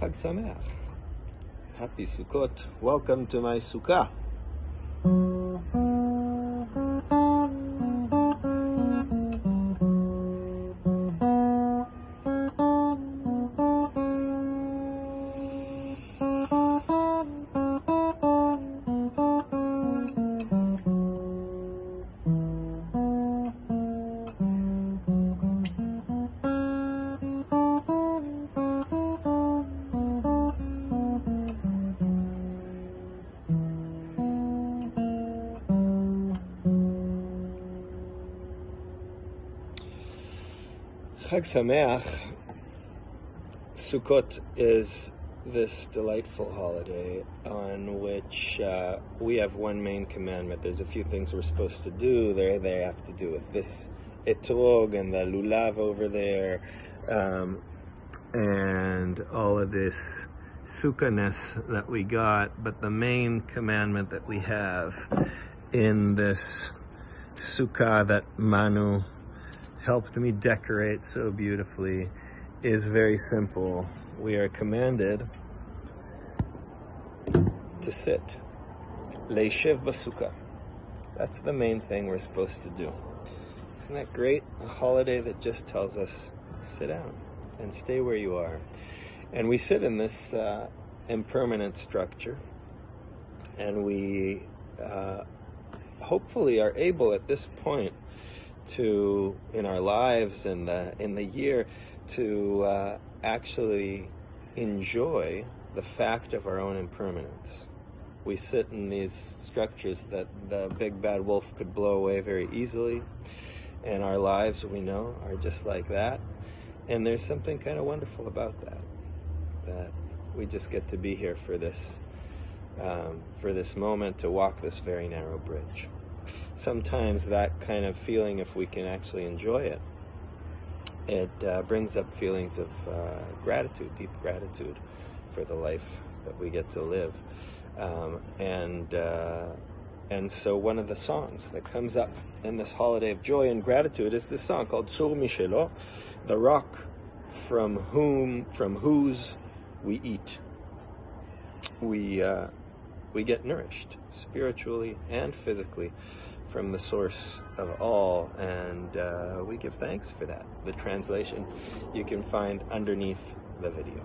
Chag Sameach. Happy Sukkot. Welcome to my Sukkah. Chag Sameach, Sukkot is this delightful holiday on which uh, we have one main commandment. There's a few things we're supposed to do. They they have to do with this etrog and the lulav over there, um, and all of this sukkahs that we got. But the main commandment that we have in this sukkah that Manu helped me decorate so beautifully is very simple. We are commanded to sit. Leishev basukah. That's the main thing we're supposed to do. Isn't that great? A holiday that just tells us sit down and stay where you are. And we sit in this uh, impermanent structure and we uh, hopefully are able at this point to in our lives in the in the year to uh, actually enjoy the fact of our own impermanence. We sit in these structures that the big bad wolf could blow away very easily, and our lives, we know, are just like that. And there's something kind of wonderful about that. That we just get to be here for this um, for this moment to walk this very narrow bridge sometimes that kind of feeling, if we can actually enjoy it, it uh, brings up feelings of uh, gratitude, deep gratitude for the life that we get to live. Um, and uh, and so one of the songs that comes up in this holiday of joy and gratitude is this song called Tzur Mishelo, the rock from whom from whose we eat. We uh, we get nourished spiritually and physically from the source of all, and uh, we give thanks for that. The translation you can find underneath the video.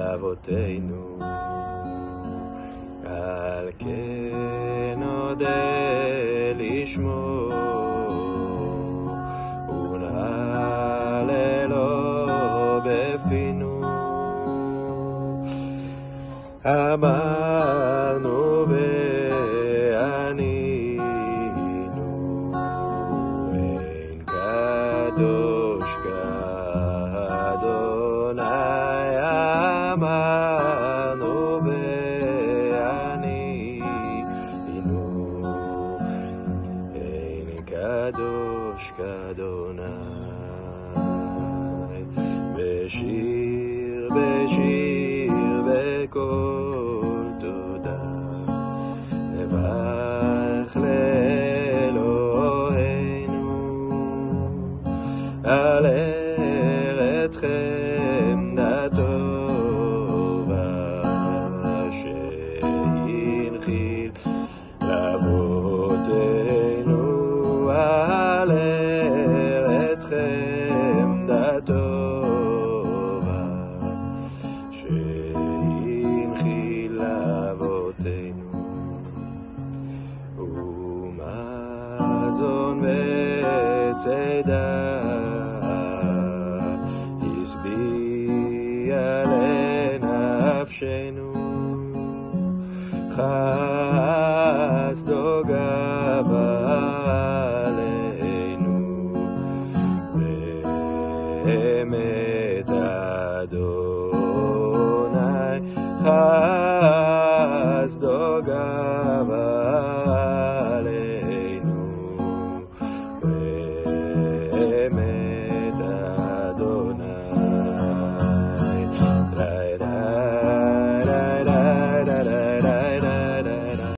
לאבותינו. על כן נודה לשמו ונהללו בפינו. אמרנו בשיר בקול תודה. נברך לאלוהינו על ארץ חמדתו zon ve tzeda Yisbi ale nafshenu Chas dogav aleinu Be'emet Adonai Chas dogav